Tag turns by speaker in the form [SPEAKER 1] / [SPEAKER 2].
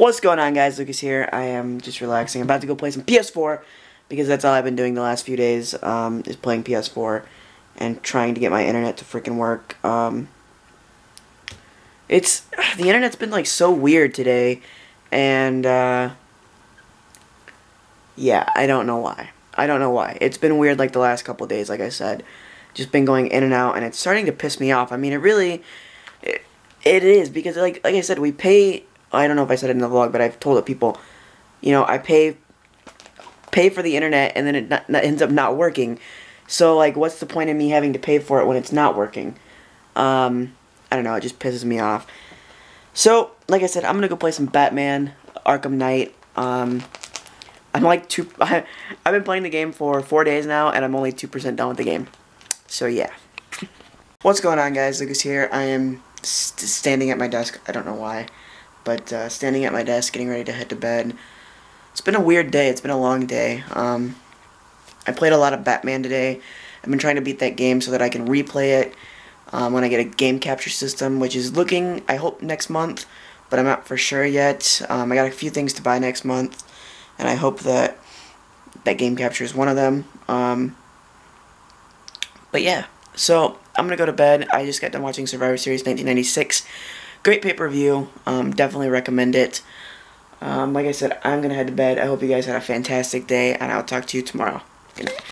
[SPEAKER 1] What's going on guys, Lucas here. I am just relaxing. I'm about to go play some PS4 because that's all I've been doing the last few days um, is playing PS4 and trying to get my internet to freaking work. Um, it's, the internet's been like so weird today and uh, yeah, I don't know why. I don't know why. It's been weird like the last couple days, like I said. Just been going in and out and it's starting to piss me off. I mean, it really, it, it is because like, like I said, we pay I don't know if I said it in the vlog, but I've told it people, you know, I pay pay for the internet and then it not, ends up not working. So like, what's the point of me having to pay for it when it's not working? Um, I don't know. It just pisses me off. So like I said, I'm gonna go play some Batman Arkham Knight. Um, I'm like two. I, I've been playing the game for four days now, and I'm only two percent done with the game. So yeah. What's going on, guys? Lucas here. I am st standing at my desk. I don't know why. But uh, standing at my desk, getting ready to head to bed. It's been a weird day. It's been a long day. Um, I played a lot of Batman today. I've been trying to beat that game so that I can replay it um, when I get a game capture system, which is looking, I hope, next month. But I'm not for sure yet. Um, I got a few things to buy next month, and I hope that that game capture is one of them. Um, but yeah, so I'm gonna go to bed. I just got done watching Survivor Series 1996. Great pay-per-view. Um, definitely recommend it. Um, like I said, I'm going to head to bed. I hope you guys had a fantastic day, and I'll talk to you tomorrow.